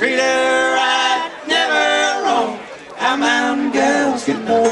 treat her right, never wrong. How mountain girls get along.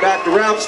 Back to Ralph's.